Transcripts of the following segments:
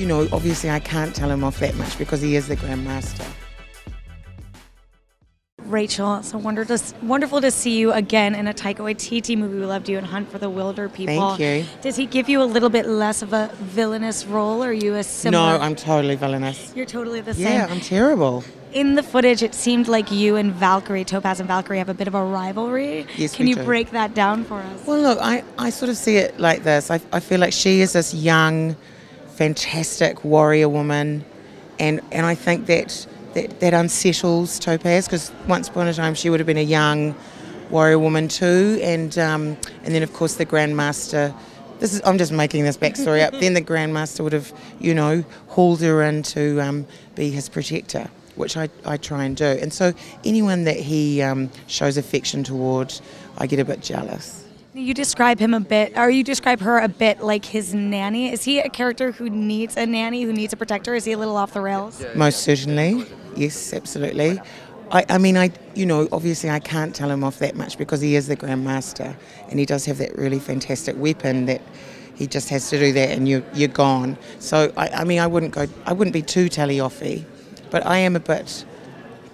you know, obviously I can't tell him off that much because he is the Grandmaster. Rachel, it's so wonderful to, wonderful to see you again in a Taika Waititi movie. We loved you in Hunt for the Wilderpeople. Thank you. Does he give you a little bit less of a villainous role? Or are you a similar? No, I'm totally villainous. You're totally the same. Yeah, I'm terrible. In the footage, it seemed like you and Valkyrie, Topaz and Valkyrie, have a bit of a rivalry. Yes, Can you do. break that down for us? Well, look, I, I sort of see it like this. I, I feel like she is this young, fantastic warrior woman, and, and I think that, that, that unsettles Topaz because once upon a time she would have been a young warrior woman too, and um, and then of course the Grandmaster. This is I'm just making this backstory up. Then the Grandmaster would have, you know, hauled her in to um, be his protector, which I, I try and do. And so anyone that he um, shows affection towards, I get a bit jealous. You describe him a bit, or you describe her a bit like his nanny. Is he a character who needs a nanny, who needs a protector? Is he a little off the rails? Most certainly, yes, absolutely. I, I mean, I you know, obviously I can't tell him off that much because he is the Grandmaster, and he does have that really fantastic weapon that he just has to do that, and you're you're gone. So I, I mean, I wouldn't go, I wouldn't be too tally-offy, but I am a bit,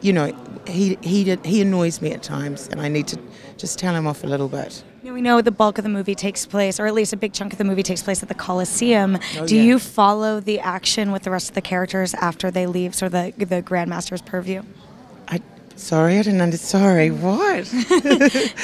you know, he he did, he annoys me at times, and I need to just tell him off a little bit. Now, we know the bulk of the movie takes place, or at least a big chunk of the movie takes place at the Coliseum. Oh, Do yeah. you follow the action with the rest of the characters after they leave, so the the Grandmaster's purview? Sorry, I didn't understand. Sorry, what?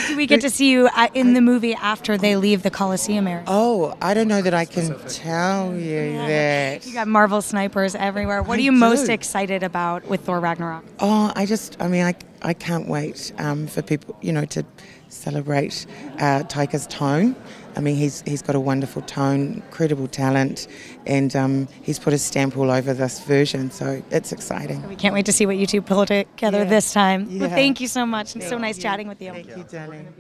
Do we get to see you uh, in the movie after they leave the Coliseum area? oh, I don't know that I can tell you that. You got Marvel snipers everywhere. What I are you most excited about with Thor Ragnarok? Oh, I just, I mean, I, I can't wait um, for people, you know, to celebrate uh, Taika's tone. I mean, he's he's got a wonderful tone, incredible talent, and um, he's put his stamp all over this version. So it's exciting. We can't wait to see what you two pull together Yeah. this time. Well, thank you so much. It's so nice you. chatting with you. Thank you, darling.